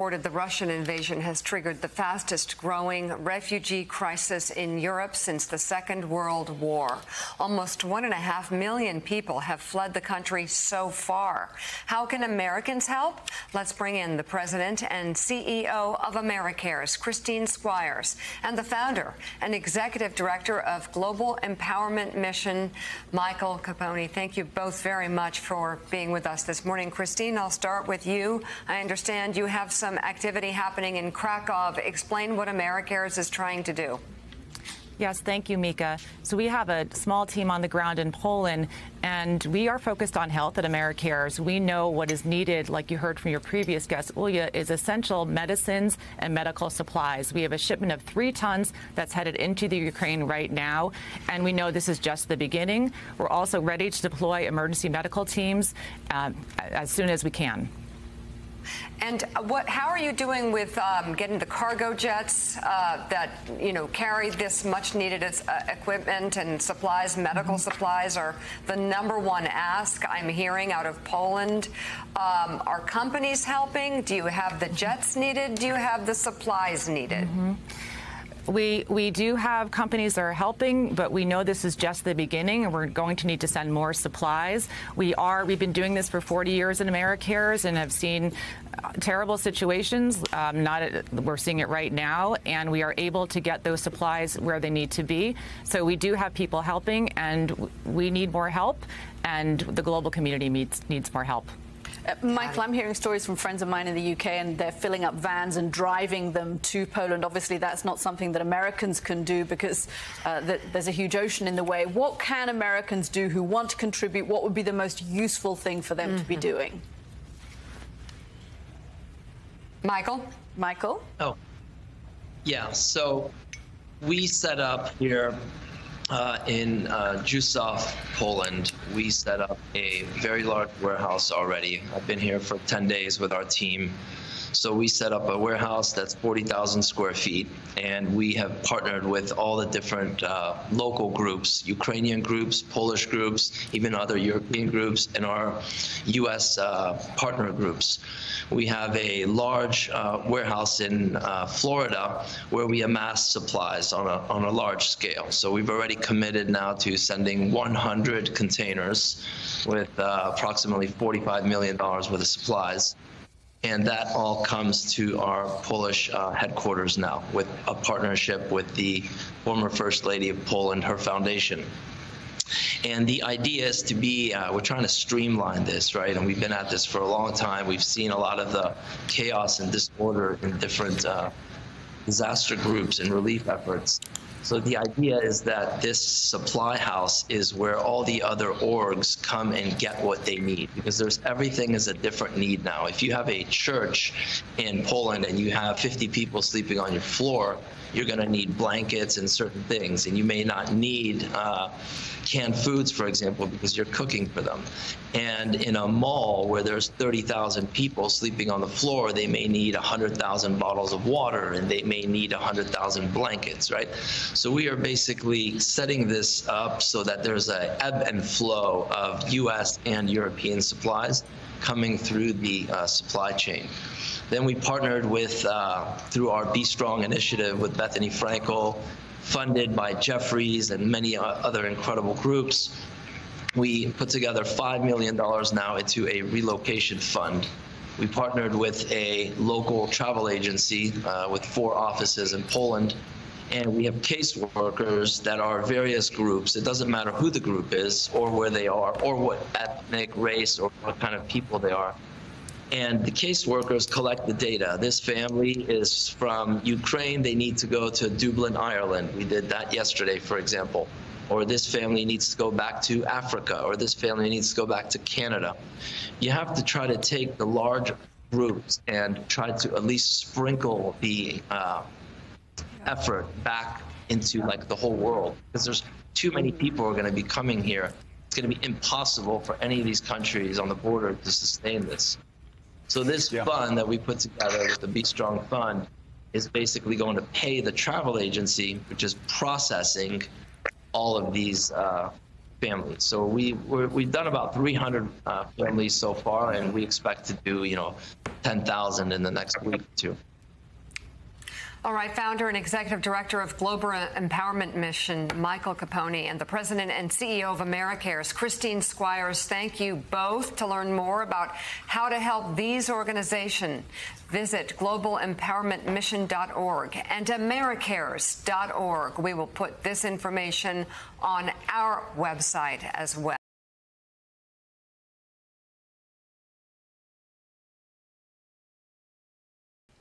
The Russian invasion has triggered the fastest growing refugee crisis in Europe since the Second World War. Almost one and a half million people have fled the country so far. How can Americans help? Let's bring in the president and CEO of Americares, Christine Squires, and the founder and executive director of Global Empowerment Mission, Michael Capponi. Thank you both very much for being with us this morning. Christine, I'll start with you. I understand you have some some activity happening in Krakow. Explain what Americares is trying to do. Yes, thank you, Mika. So we have a small team on the ground in Poland, and we are focused on health at Americares. We know what is needed, like you heard from your previous guest, Ulya, is essential medicines and medical supplies. We have a shipment of three tons that's headed into the Ukraine right now, and we know this is just the beginning. We're also ready to deploy emergency medical teams uh, as soon as we can. And what? How are you doing with um, getting the cargo jets uh, that you know carry this much-needed uh, equipment and supplies? Medical mm-hmm. supplies are the number one ask I'm hearing out of Poland. Um, are companies helping? Do you have the jets needed? Do you have the supplies needed? Mm-hmm. We, we do have companies that are helping, but we know this is just the beginning, and we're going to need to send more supplies. We are, we've been doing this for 40 years in Americares and have seen uh, terrible situations. Um, not we're seeing it right now, and we are able to get those supplies where they need to be. So we do have people helping, and we need more help, and the global community needs needs more help. Uh, Michael, I'm hearing stories from friends of mine in the UK, and they're filling up vans and driving them to Poland. Obviously, that's not something that Americans can do because uh, th there's a huge ocean in the way. What can Americans do who want to contribute? What would be the most useful thing for them mm -hmm. to be mm-hmm. doing? Michael? Michael? Oh, yeah. So we set up here uh, in uh, Rzeszów, Poland, we set up a very large warehouse already. I've been here for 10 days with our team. So we set up a warehouse that's 40,000 square feet, and we have partnered with all the different uh, local groups, Ukrainian groups, Polish groups, even other European groups, and our U.S. Uh, partner groups. We have a large uh, warehouse in uh, Florida where we amass supplies on a, on a large scale. So we've already committed now to sending 100 containers with uh, approximately $45 million worth of supplies and that all comes to our Polish uh, headquarters now with a partnership with the former First Lady of Poland, her foundation. And the idea is to be, uh, we're trying to streamline this, right? And we've been at this for a long time. We've seen a lot of the chaos and disorder in different uh, disaster groups and relief efforts. So the idea is that this supply house is where all the other orgs come and get what they need because there's everything is a different need now. If you have a church in Poland and you have 50 people sleeping on your floor, you're going to need blankets and certain things, and you may not need uh, canned foods, for example, because you're cooking for them. And in a mall where there's 30,000 people sleeping on the floor, they may need 100,000 bottles of water and they may need 100,000 blankets, right? So we are basically setting this up so that there's a ebb and flow of U.S. and European supplies coming through the uh, supply chain. Then we partnered with, uh, through our BStrong initiative with Bethenny Frankel, funded by Jefferies and many other incredible groups. We put together $5 million now into a relocation fund. We partnered with a local travel agency uh, with four offices in Poland and we have caseworkers that are various groups. It doesn't matter who the group is or where they are or what ethnic, race, or what kind of people they are. And the caseworkers collect the data. This family is from Ukraine. They need to go to Dublin, Ireland. We did that yesterday, for example. Or this family needs to go back to Africa, or this family needs to go back to Canada. You have to try to take the large groups and try to at least sprinkle the uh, effort back into like the whole world because there's too many people who are going to be coming here. It's going to be impossible for any of these countries on the border to sustain this. So this yeah. fund that we put together with the BStrong Fund is basically going to pay the travel agency, which is processing all of these uh, families. So we we have done about 300 uh, families so far, and we expect to do you know 10,000 in the next week or two. All right, founder and executive director of Global Empowerment Mission, Michael Capponi, and the president and CEO of AmeriCares, Christine Squires, thank you both. To learn more about how to help these organizations, visit globalempowermentmission.org and americares.org. We will put this information on our website as well.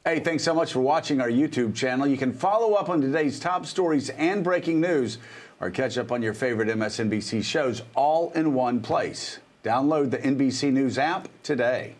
Hey, thanks so much for watching our YouTube channel. You can follow up on today's top stories and breaking news or catch up on your favorite MSNBC shows all in one place. Download the NBC News app today.